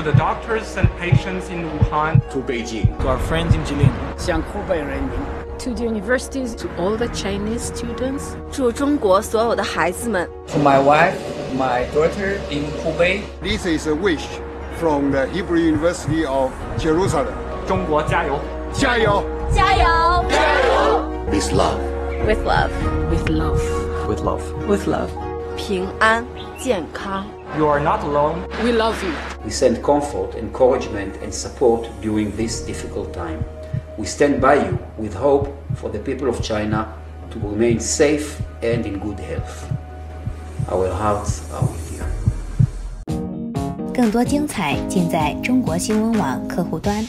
to the doctors and patients in Wuhan, to Beijing, to our friends in Jilin, 向湖北人民 to the universities, to all the Chinese students, 祝中国所有的孩子们 To my wife, my daughter in Hubei. This is a wish from the Hebrew University of Jerusalem. 中国加油！加油！加油！加油！With love. With love. With love. with love. with love. 平安健康。 You are not alone. We love you. We send comfort, encouragement, and support during this difficult time. We stand by you with hope for the people of China to remain safe and in good health. Our hearts are with you. 更多精彩尽在中国新闻网客户端。